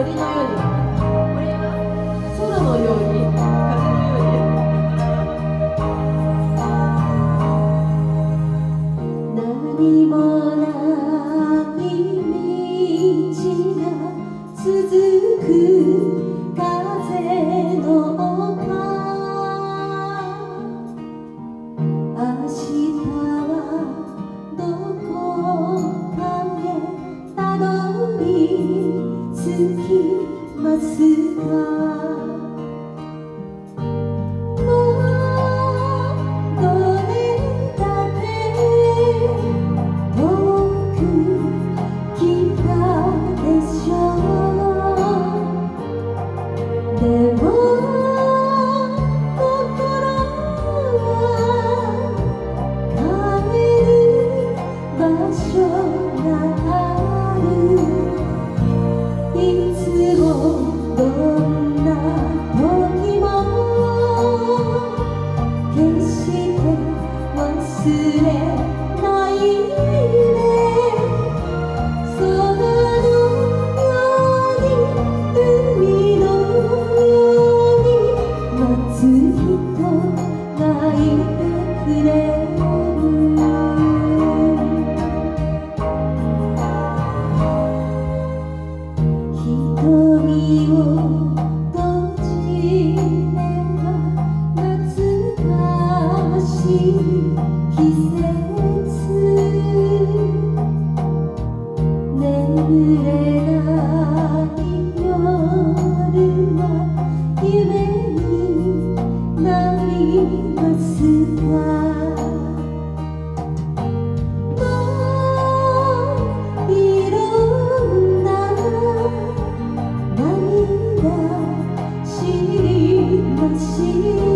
鳥のように空のように風のように何もない道が続く風。可惜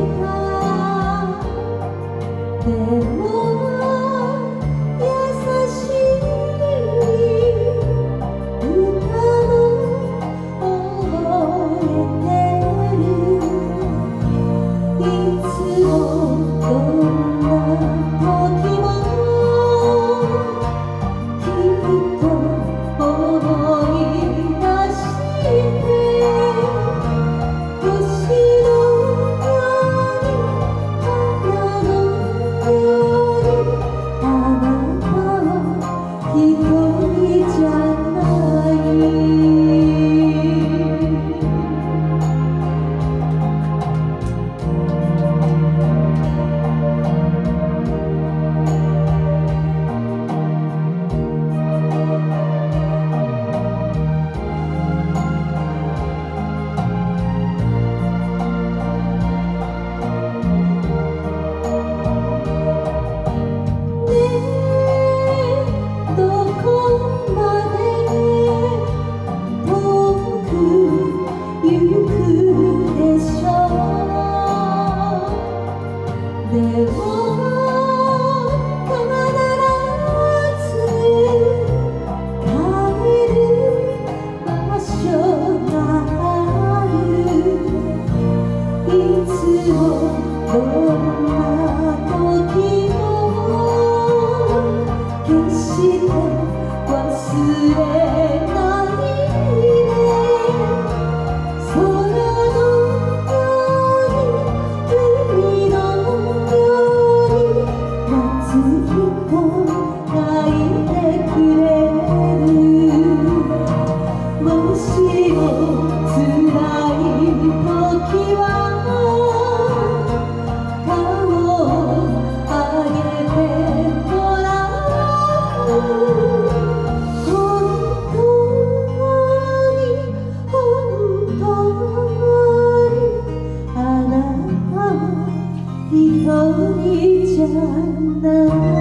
忘れ我想。